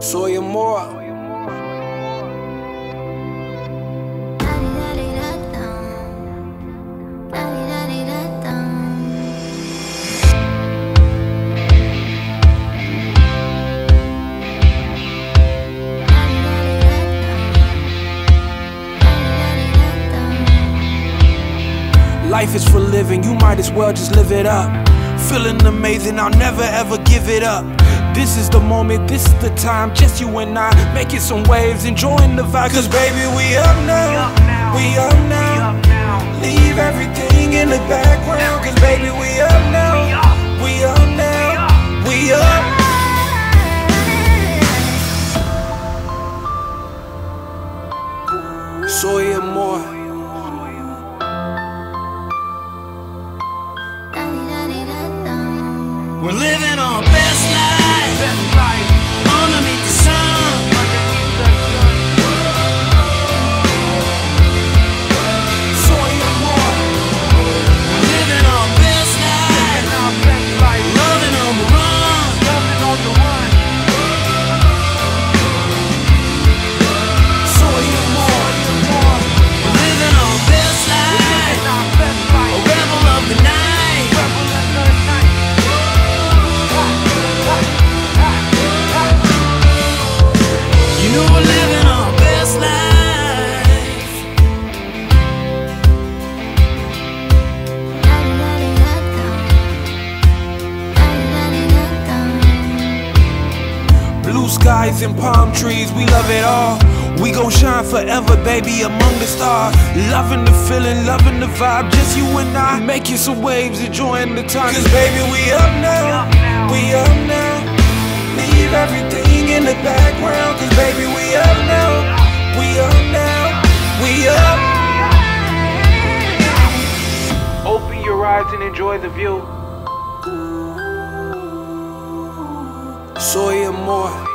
Soy Amor. Life is for living, you might as well just live it up. Feeling amazing, I'll never ever give it up. This is the moment, this is the time, just you and I making some waves, enjoying the vibe. Cause baby, we up now, we up now. Leave everything in the background, cause baby, we up now, we up now, we up. Soy amor. We're living our best life skies and palm trees, we love it all. We gon' shine forever, baby, among the stars. Loving the feeling, loving the vibe, just you and I. Making some waves, enjoying the time. Cause baby, we up now, we up now. Leave everything in the background, cause baby, we up now, we up now, we up. Open your eyes and enjoy the view. Soy amor.